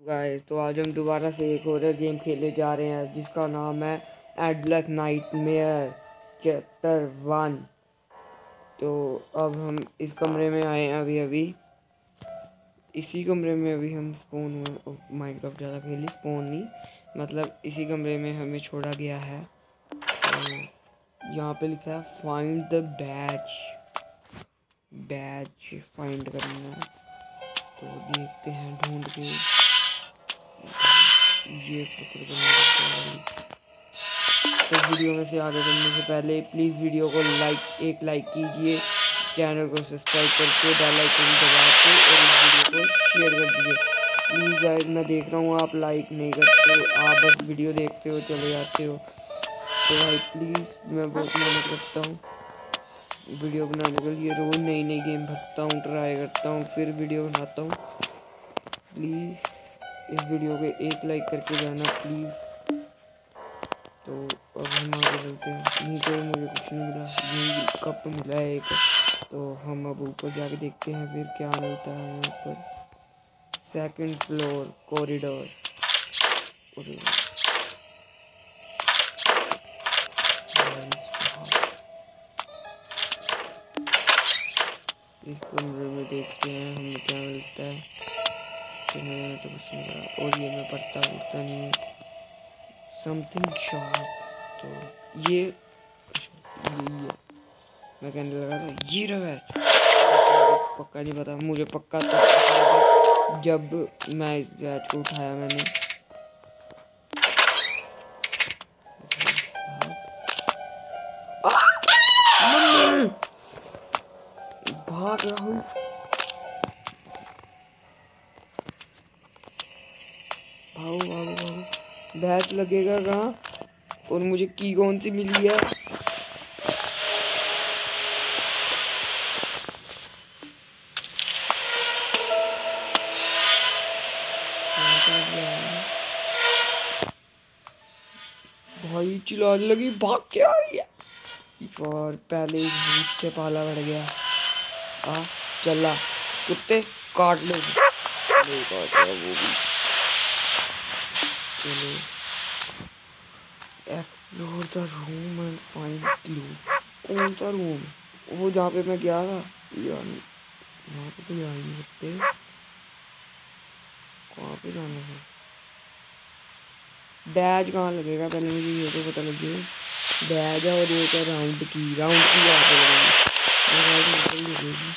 Guys तो आज हम दोबारा से एक और गेम खेलने जा रहे हैं, जिसका नाम है एडलेस नाइटमेयर चैप्टर वन तो अब हम इस कमरे में आए हैं अभी अभी। इसी कमरे में अभी हम स्पोन हुए माइनक्राफ्ट ज़्यादा खेली स्पोन नहीं। मतलब इसी कमरे में हमें छोड़ा गया है। तो यहाँ पे लिखा है find the batch batch find करना तो देखते हैं, ढूंढ के। ये तो वीडियो में से आगे बढ़ने से पहले प्लीज़ वीडियो को लाइक एक लाइक कीजिए चैनल को सब्सक्राइब करके बेल आइकन दबा के और इस वीडियो को शेयर कर दीजिए। प्लीज़ गाइस मैं देख रहा हूँ आप लाइक नहीं करते, आप बस वीडियो देखते हो, चले जाते हो। तो भाई प्लीज़ मैं बहुत मेहनत करता हूँ। वीडियो बनाने के लिए रोज़ नई नई गेम भरता हूँ ट्राई करता हूँ, फिर वीडियो बनाता हूँ। प्लीज़ इस वीडियो को एक लाइक करके जाना प्लीज़ तो अब हम आगे चलते हैं। नीचे मुझे कुछ नहीं मिला। ये कप मिला है एक। तो हम अब ऊपर जाके देखते हैं फिर क्या मिलता है हमें ऊपर सेकंड फ्लोर कॉरिडोर इस कमरे में देखते हैं हमें क्या मिलता है। तो हैं तो नहीं कहा और ये मैं पढ़ता उड़ता नहीं हूँ। समथिंग शॉप तो ये यही है मैं कहने लगा था, ये रहा पक्का नहीं पता, मुझे पक्का तो जब मैं इस बैच को उठाया मैंने भागो भागो भागो बैच लगेगा कहाँ? और मुझे की कौन सी मिली है? भाई, चिल्लाने लगी, भाग क्या रही है? और पहले इस भूत से पाला बढ़ गया। आ, चला, कुत्ते काट ले। नहीं काट वो भी। चलो। Explore the room and find clue कौन सा रूम वो जहाँ पे मैं गया था? यार वहाँ पे तो जा ही नहीं सकते। कहाँ पे जाना है? बैज कहाँ लगेगा? पहले मुझे ये तो पता लगे। बैज है और एक है राउंड की? राउंड की वहाँ पे लगेगी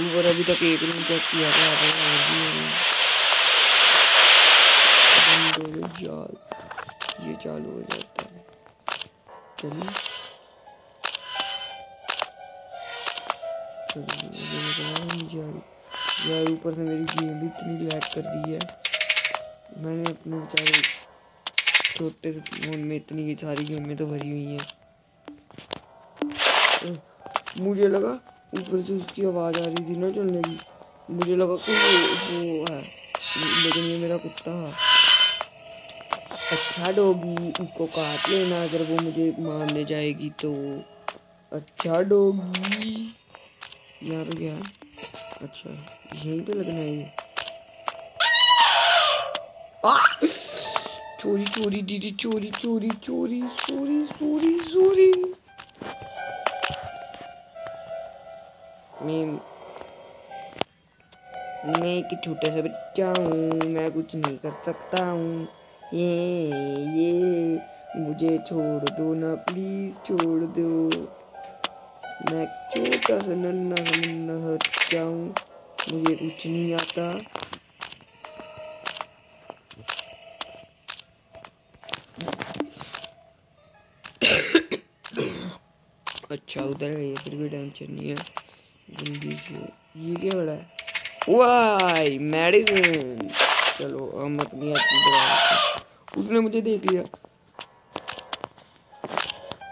ऊपर अभी तक एक रूम चेक किया था यहाँ पे और जाल, ये चालू हो जाता है। चलिए यार, ऊपर से मेरी गेम भी इतनी लैग कर रही है। मैंने अपने बेचारे छोटे से फ़ोन में इतनी सारी गेमें तो भरी हुई हैं। तो मुझे लगा ऊपर से उसकी आवाज़ आ रही थी ना चलने की। मुझे लगा कि वो है। लेकिन ये मेरा कुत्ता है। अच्छा डोगी उसको काट लेना, अगर वो मुझे मारने जाएगी तो। अच्छा डोगी। यहाँ पे अच्छा यहीं पे लगना है चोरी चोरी, दीदी, चोरी चोरी चोरी चोरी चोरी चोरी। मैं मैं एक छोटा सा बच्चा हूँ, मैं कुछ नहीं कर सकता हूँ। ये ये मुझे छोड़ दो ना प्लीज़ छोड़ दो। मैं छोटा सा नन्ना सा नन्ना सा बच्चा हूँ मुझे कुछ नहीं आता। अच्छा उधर है फिर भी टेंशन नहीं है। जल्दी से। ये क्या बड़ा है? Why medicine. चलो, हम अपनी अपनी उसने मुझे देख लिया।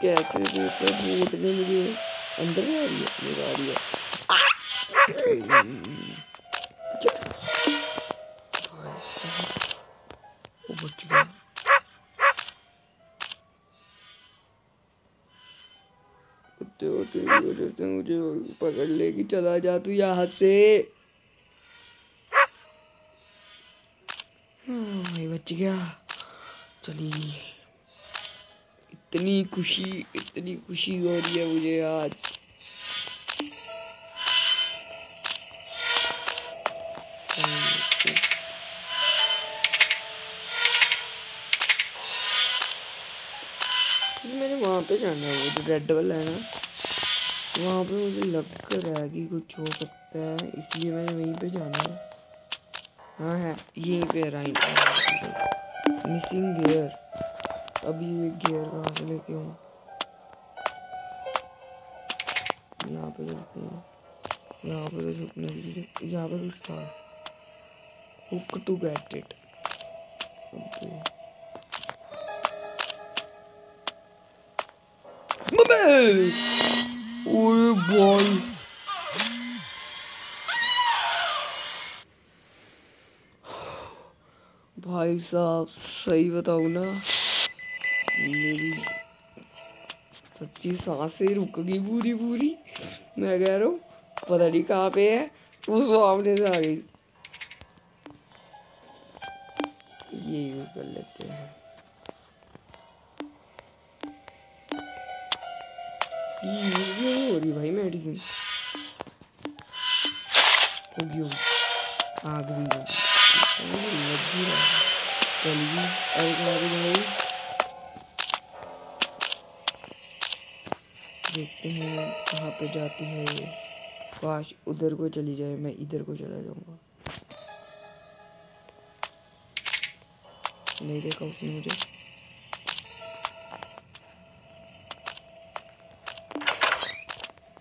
कैसे देखा भूत ने मुझे अंदर आ है मेरे आ है बच हो मुझे पकड़ लेगी चला जा तू यहाँ से। भाई बच गया। चलिए इतनी खुशी इतनी खुशी हो रही है मुझे आज मैंने वहाँ पे जाना है, वो जो रेड वाला है ना, वहाँ पे मुझे लग कर रहा है कि कुछ हो सकता है, इसलिए मैंने वहीं पे जाना है। हाँ है, यहीं पे राइट। मिसिंग गियर अभी ये गियर कहाँ से लेके हूँ यहाँ पे चलते हैं। यहाँ पे तो छुपने की यहाँ पे कुछ था। हुक टू गेट इट ओए बॉल। भाई साहब, सही बताऊँ ना, मेरी सच्ची साँसें रुक गई पूरी पूरी। मैं कह रहा हूँ, पता नहीं कहाँ पे है उस सामने से आ गई। ये यूज़ कर लेते हैं। ये हो रही भाई मेडिसिन। होगी आ गई लगी चलिए पे जाऊँ देखते हैं, कहाँ पे जाती है ये। काश उधर को चली जाए, मैं इधर को चला जाऊँगा। नहीं देखा उसने मुझे।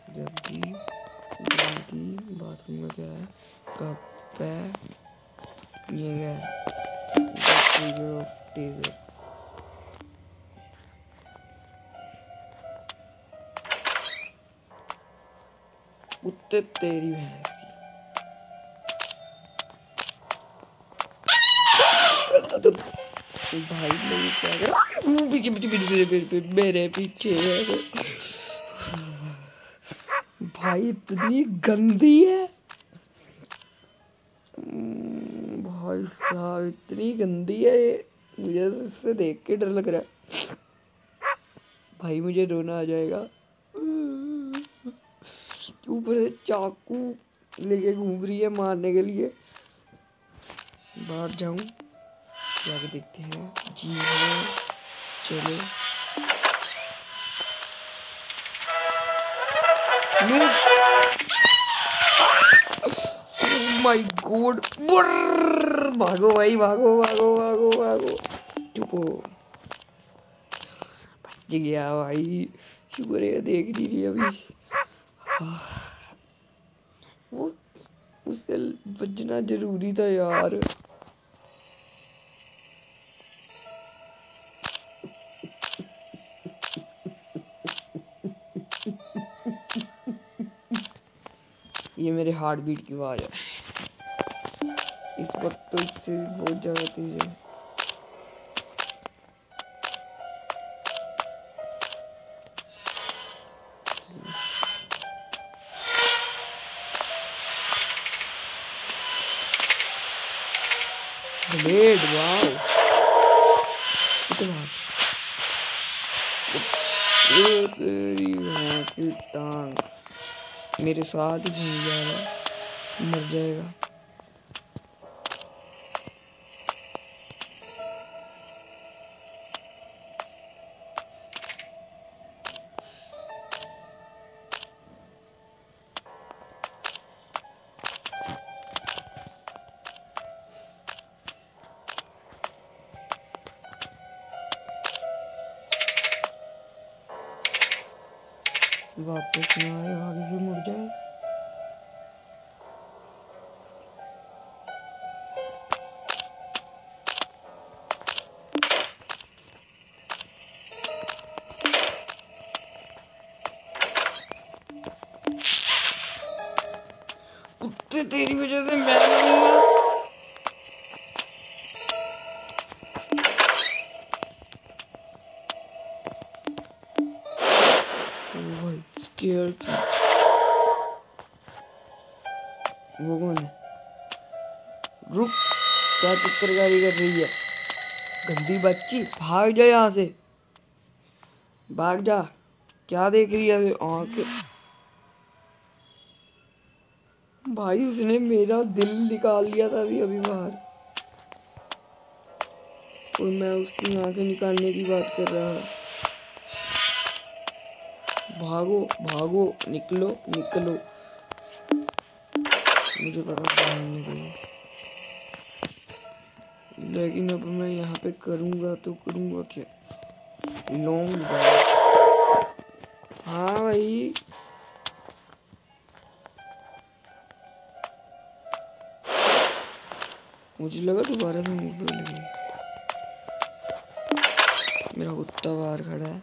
जल्दी जल्दी बाथरूम में क्या है कप है ये है ट्रिगर ऑफ़ टेजर कुत्ते तेरी भैंस की। भाई नहीं क्या कर? पीछे पीछे पीछे पीछे मेरे पीछे है भाई, इतनी गंदी है। भाई साहब, इतनी गंदी है ये। मुझे इससे देख के डर लग रहा है। भाई मुझे रोना आ जाएगा। ऊपर से चाकू लेके घूम रही है मारने के लिए। बाहर जाऊँ, जाके देखते हैं। जी हाँ चलो। माय गॉड भागो भाई, भागो भागो भागो भागो। चुपो बच गया भाई। शुक्र है, देख रही अभी। वो, उससे बचना ज़रूरी था यार। ये मेरे हार्ट बीट की आवाज़ है। तो इससे बहुत ज़्यादा तेज है। वाओ। इतना। तेरी की टांग। मेरे साथ ही मर जाएगा। वापस ना आए आगे से मुड़ जाए। की वो कौन है रुक, क्या चित्रकारी कर रही है? गंदी बच्ची, भाग जा यहाँ से। भाग जा, क्या देख रही है आँख? भाई, उसने मेरा दिल निकाल लिया था अभी अभी बाहर। और मैं उसकी आँखें निकालने की बात कर रहा भागो भागो, निकलो निकलो। मुझे पता नहीं लगेगा लेकिन अब मैं यहाँ पे करूँगा तो करूँगा क्या? लॉन्ग ड्राइव हाँ भाई। मुझे लगा दोबारा से पे लगी मेरा कुत्ता बाहर खड़ा है।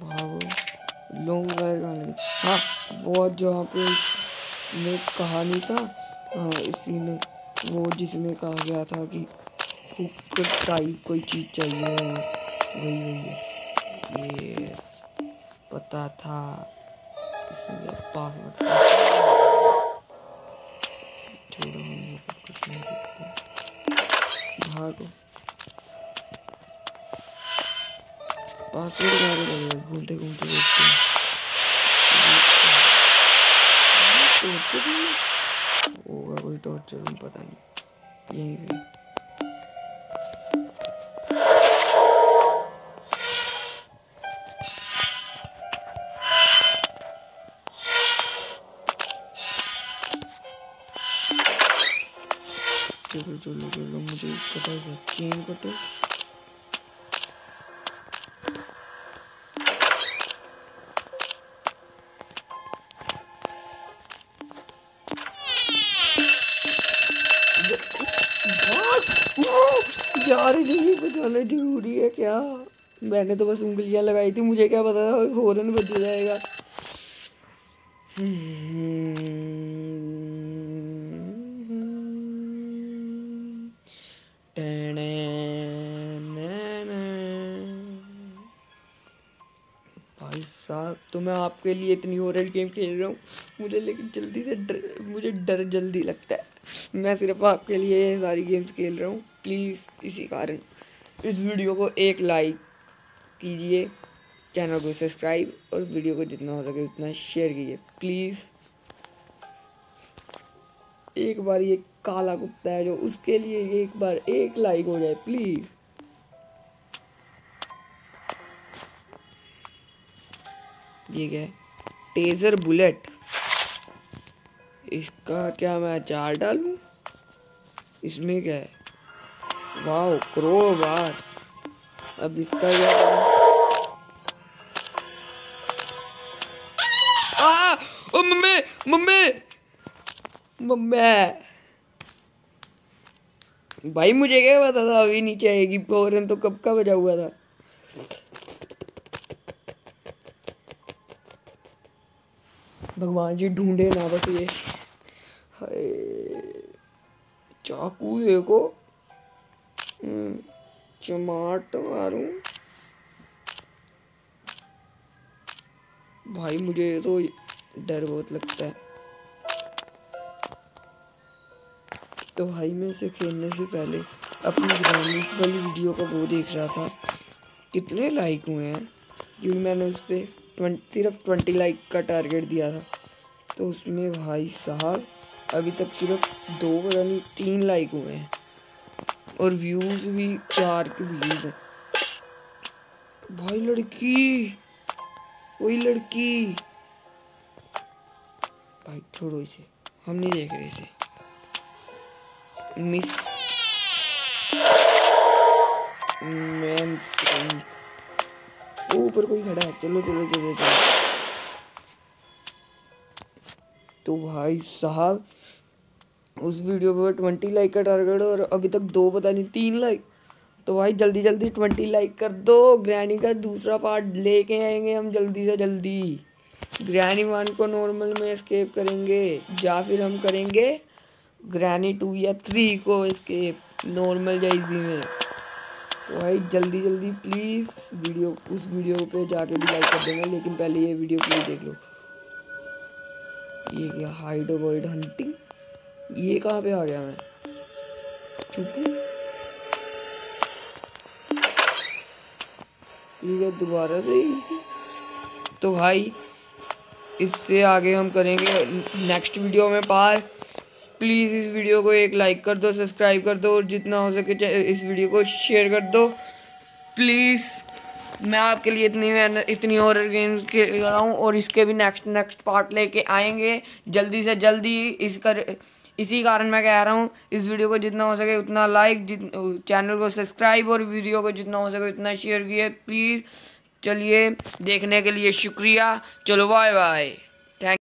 भागो। लॉन्ग वायर हाँ वो जहाँ पे में कहानी था हाँ इसी में, वो जिसमें कहा गया था कि हुक टाइप कोई चीज़ चाहिए, वही वही है। ये पता था। इसमें पासवर्ड छोड़ो, हम ये सब कुछ नहीं देखते। भागो। पासवर्ड कहाँ पे लगेगा घूमते घूमते देखते हैं टॉर्चर होगा कोई टॉर्चर पता नहीं। यहीं पे। चलो चलो चलो, मुझे पता है चेन कटो। मैंने तो बस उंगलियाँ लगाई थी, मुझे क्या पता था फ़ौरन बच जाएगा। भाई साहब तो मैं आपके लिए इतनी हॉरर गेम खेल रहा हूँ। मुझे लेकिन जल्दी से डर, मुझे डर जल्दी लगता है। मैं सिर्फ़ आपके लिए सारी गेम्स खेल रहा हूँ। प्लीज़ इसी कारण। इस वीडियो को एक लाइक कीजिए चैनल को सब्सक्राइब और वीडियो को जितना हो सके उतना शेयर कीजिए। प्लीज़। एक बार ये काला कुत्ता है जो उसके लिए एक बार एक लाइक हो जाए, प्लीज़। ये क्या है? टेजर बुलेट इसका क्या मैं चार डालूं? इसमें क्या है? वाह क्रो बार अब इसका क्या मम्मी। मम्मी। भाई मुझे क्या पता था अभी नीचे आएगी। फ़ौरन तो कब का बजा हुआ था। भगवान जी ढूंढे ना बस ये। चाकू देखो। हम्म, चमाट मारू। भाई मुझे तो डर बहुत लगता है। तो भाई मैं इसे खेलने से पहले अपनी ग्रामी वाली वीडियो का वो देख रहा था। कितने लाइक हुए हैं, क्योंकि मैंने उस पर सिर्फ़ ट्वेंटी लाइक का टारगेट दिया था। तो उसमें भाई साहब, अभी तक सिर्फ़ दो पता नहीं तीन लाइक हुए हैं। और व्यूज़ भी चार के व्यूज़ हैं। भाई लड़की, वही लड़की। भाई, छोड़ो इसे। हम नहीं देख रहे इसे। मिस मैंस ऊपर कोई खड़ा है। चलो चलो चलो चलो। तो भाई साहब, उस वीडियो पर ट्वेंटी लाइक का टारगेट और अभी तक दो, पता नहीं, तीन लाइक। तो भाई, जल्दी जल्दी ट्वेंटी लाइक कर दो। ग्रैनी का दूसरा पार्ट लेके आएँगे हम जल्दी से जल्दी। ग्रैनी वन को नॉर्मल में स्केप करेंगे, या फिर हम करेंगे ग्रैनी टू या थ्री को स्केप नॉर्मल जाइजी में। तो भाई जल्दी जल्दी प्लीज़ वीडियो उस वीडियो पे जाके भी लाइक कर देना, लेकिन पहले ये वीडियो प्लीज़ देख लो। ये क्या हाइड अवॉइड हंटिंग ये कहाँ पे आ गया मैं? ठीक है दोबारा से तो भाई इससे आगे हम करेंगे नेक्स्ट वीडियो में पार। प्लीज़ इस वीडियो को एक लाइक कर दो सब्सक्राइब कर दो और जितना हो सके इस वीडियो को शेयर कर दो। प्लीज़ मैं आपके लिए इतनी इतनी और गेम्स के रहा हूँ और इसके भी नेक्स्ट नेक्स्ट पार्ट लेके आएँगे। जल्दी से जल्दी इस कर इसी कारण मैं कह रहा हूँ, इस वीडियो को जितना हो सके उतना लाइक चैनल को सब्सक्राइब और वीडियो को जितना हो सके उतना शेयर किए। प्लीज़ चलिए देखने के लिए शुक्रिया। चलो बाय बाय